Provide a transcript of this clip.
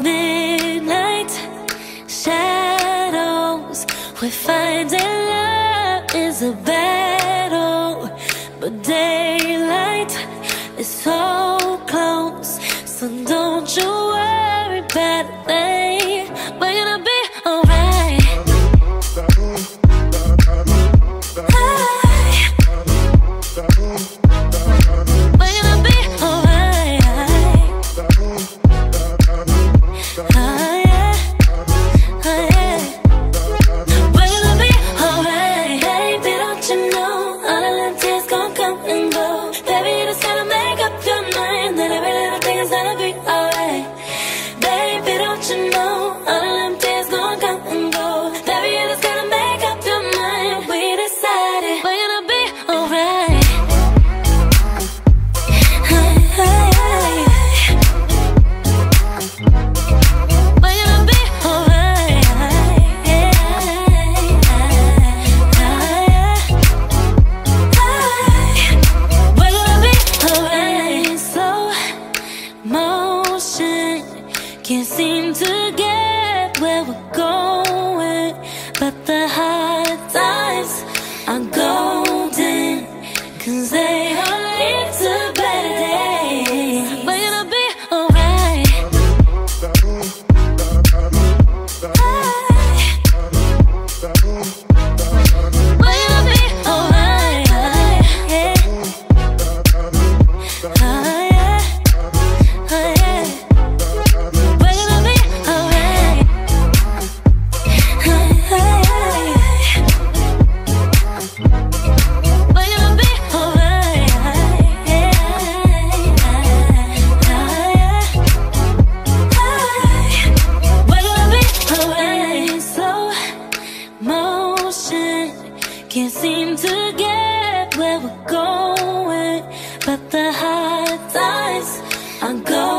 Midnight shadows. We find that love is a battle, but daylight is so close. So don't you worry about. are golden, cause they are meant better days. But be alright. I'm going.